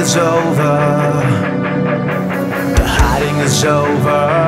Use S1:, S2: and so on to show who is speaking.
S1: is over. The hiding is over.